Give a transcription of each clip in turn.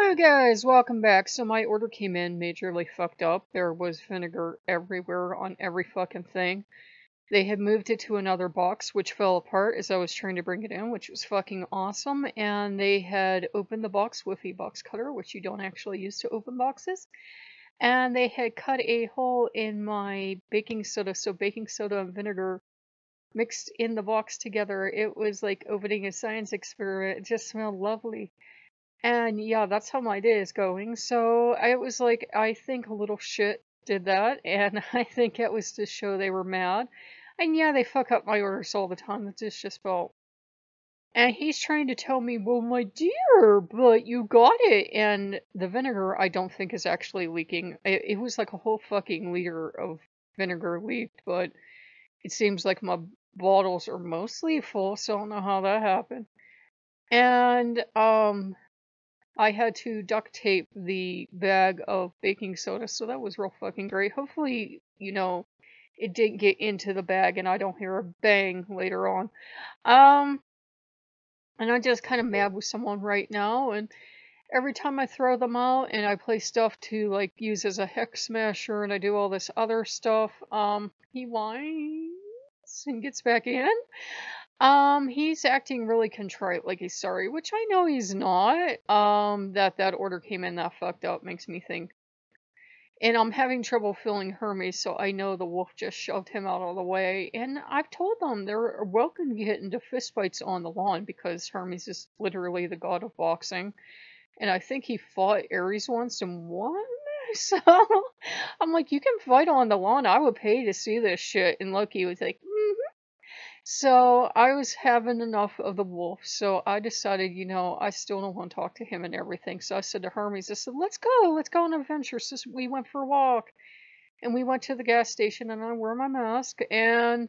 Hello guys, welcome back. So my order came in majorly fucked up. There was vinegar everywhere on every fucking thing. They had moved it to another box, which fell apart as I was trying to bring it in, which was fucking awesome. And they had opened the box with a box cutter, which you don't actually use to open boxes. And they had cut a hole in my baking soda, so baking soda and vinegar mixed in the box together. It was like opening a science experiment. It just smelled lovely. And yeah, that's how my day is going. So I was like, I think a little shit did that, and I think it was to show they were mad. And yeah, they fuck up my orders all the time. It's just felt. And he's trying to tell me, well, my dear, but you got it. And the vinegar, I don't think, is actually leaking. It, it was like a whole fucking liter of vinegar leaked, but it seems like my bottles are mostly full, so I don't know how that happened. And, um, I had to duct tape the bag of baking soda, so that was real fucking great. Hopefully, you know, it didn't get into the bag and I don't hear a bang later on. Um, and I'm just kind of mad with someone right now, and every time I throw them out and I play stuff to like use as a hex smasher and I do all this other stuff, um, he whines and gets back in. Um, he's acting really contrite, like he's sorry, which I know he's not. Um, that that order came in that fucked up makes me think. And I'm having trouble filling Hermes, so I know the wolf just shoved him out of the way. And I've told them they're welcome to get into fistfights on the lawn because Hermes is literally the god of boxing. And I think he fought Ares once and won. So I'm like, you can fight on the lawn. I would pay to see this shit. And Loki was like, so I was having enough of the wolf, so I decided, you know, I still don't want to talk to him and everything. So I said to Hermes, I said, let's go, let's go on an adventure. So we went for a walk, and we went to the gas station, and I wore my mask, and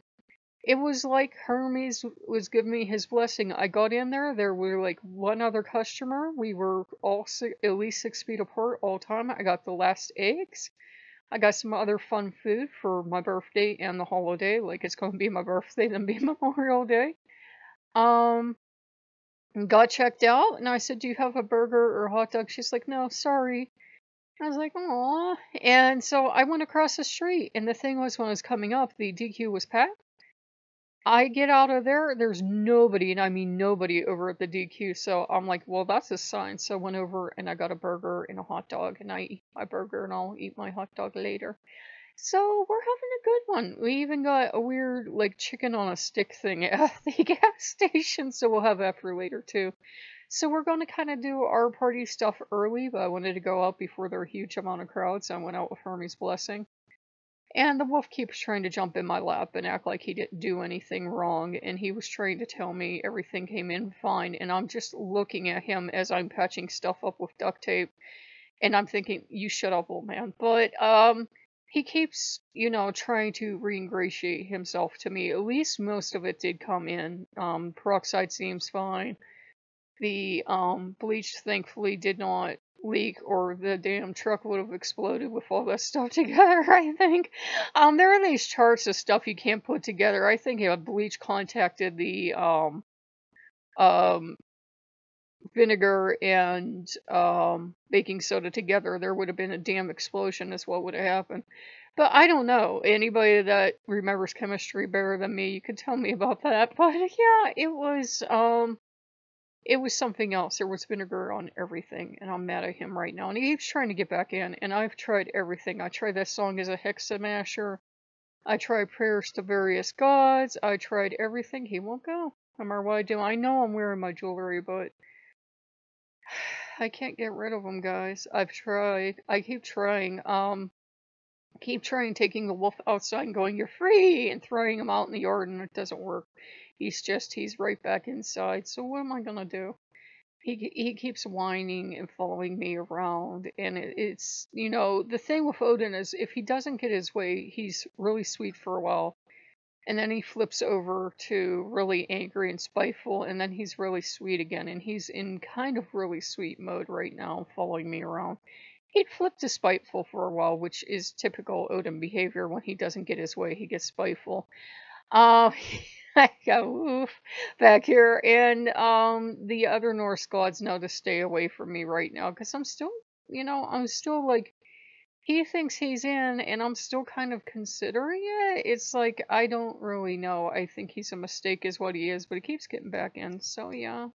it was like Hermes was giving me his blessing. I got in there, there were like one other customer. We were all six, at least six feet apart all time. I got the last eggs. I got some other fun food for my birthday and the holiday. Like it's going to be my birthday, then be Memorial Day. Um, got checked out, and I said, "Do you have a burger or a hot dog?" She's like, "No, sorry." I was like, "Aw," and so I went across the street, and the thing was, when I was coming up, the DQ was packed. I get out of there, there's nobody, and I mean nobody over at the DQ. So I'm like, well, that's a sign. So I went over and I got a burger and a hot dog, and I eat my burger and I'll eat my hot dog later. So we're having a good one. We even got a weird, like, chicken on a stick thing at the gas station, so we'll have that for later too. So we're going to kind of do our party stuff early, but I wanted to go out before there were a huge amount of crowds, so I went out with Hermes' blessing. And the wolf keeps trying to jump in my lap and act like he didn't do anything wrong, and he was trying to tell me everything came in fine, and I'm just looking at him as I'm patching stuff up with duct tape, and I'm thinking, you shut up, old man. But, um, he keeps, you know, trying to re-ingratiate himself to me. At least most of it did come in. Um, peroxide seems fine. The, um, bleach, thankfully, did not leak or the damn truck would have exploded with all that stuff together, I think. Um, there are these charts of stuff you can't put together. I think if bleach contacted the um, um, vinegar and um, baking soda together, there would have been a damn explosion, is what would have happened. But I don't know. Anybody that remembers chemistry better than me, you could tell me about that. But yeah, it was um it was something else. There was vinegar on everything, and I'm mad at him right now. And he keeps trying to get back in, and I've tried everything. I tried that song as a hexamasher. I tried prayers to various gods. I tried everything. He won't go. No matter what I do. I know I'm wearing my jewelry, but I can't get rid of him, guys. I've tried. I keep trying. Um, keep trying taking the wolf outside and going, you're free, and throwing him out in the yard, and it doesn't work. He's just, he's right back inside. So what am I going to do? He, he keeps whining and following me around. And it, it's, you know, the thing with Odin is if he doesn't get his way, he's really sweet for a while. And then he flips over to really angry and spiteful. And then he's really sweet again. And he's in kind of really sweet mode right now, following me around. He'd flip to spiteful for a while, which is typical Odin behavior. When he doesn't get his way, he gets spiteful. Um, I got woof back here, and um, the other Norse gods know to stay away from me right now because I'm still, you know, I'm still like he thinks he's in and I'm still kind of considering it. It's like I don't really know. I think he's a mistake is what he is, but he keeps getting back in. So yeah.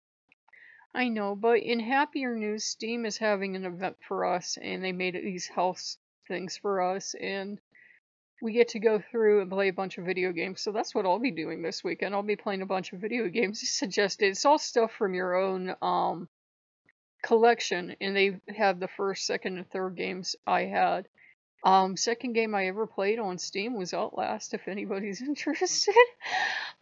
I know, but in happier news, Steam is having an event for us and they made these health things for us and we get to go through and play a bunch of video games. So that's what I'll be doing this weekend. I'll be playing a bunch of video games suggested. It's all stuff from your own um collection and they have the first, second, and third games I had. Um, second game I ever played on Steam was Outlast, if anybody's interested.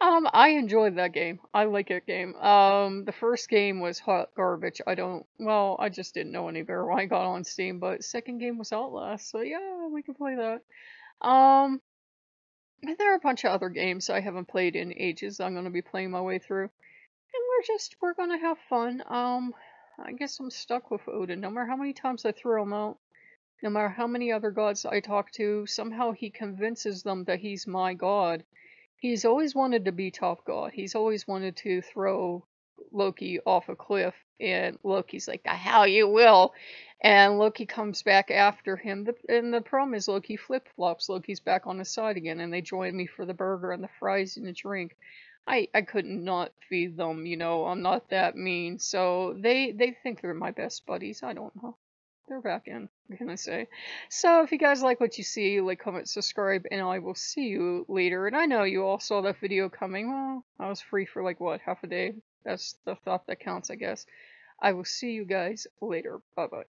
um, I enjoyed that game. I like that game. Um, the first game was hot garbage. I don't, well, I just didn't know any better when I got on Steam, but second game was Outlast, so yeah, we can play that. Um, there are a bunch of other games I haven't played in ages I'm going to be playing my way through. And we're just, we're going to have fun. Um, I guess I'm stuck with Odin. No matter how many times I throw him out, no matter how many other gods I talk to, somehow he convinces them that he's my god. He's always wanted to be top god. He's always wanted to throw Loki off a cliff, and Loki's like, the hell you will. And Loki comes back after him. And the problem is Loki flip flops. Loki's back on his side again, and they join me for the burger and the fries and the drink. I I couldn't not feed them, you know. I'm not that mean. So they they think they're my best buddies. I don't know. They're back in. What can I say? So if you guys like what you see, like, comment, subscribe, and I will see you later. And I know you all saw that video coming. Well, I was free for like what half a day. That's the thought that counts, I guess. I will see you guys later. Bye bye.